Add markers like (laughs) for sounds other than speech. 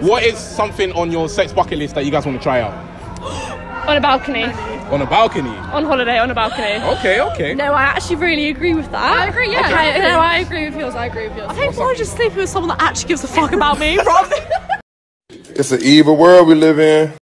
What is something on your sex bucket list that you guys want to try out? (gasps) On a balcony. On a balcony? On holiday, on a balcony. Okay, okay. No, I actually really agree with that. I agree, yeah. Okay, no, I agree with yours. I agree with yours. I think I just sleeping with someone that actually gives a fuck about me (laughs) rather It's an evil world we live in.